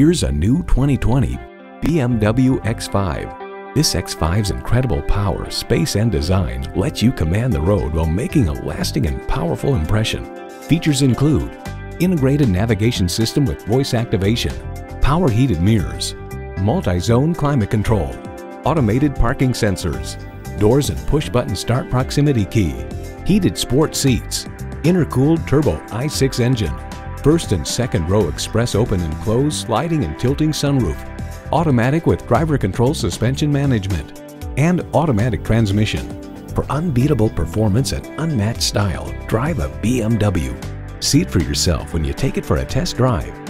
Here's a new 2020 BMW X5. This X5's incredible power, space, and design lets you command the road while making a lasting and powerful impression. Features include integrated navigation system with voice activation, power heated mirrors, multi-zone climate control, automated parking sensors, doors and push-button start proximity key, heated sport seats, intercooled turbo i6 engine, first and second row express open and close sliding and tilting sunroof, automatic with driver control suspension management, and automatic transmission. For unbeatable performance and unmatched style, drive a BMW. See it for yourself when you take it for a test drive.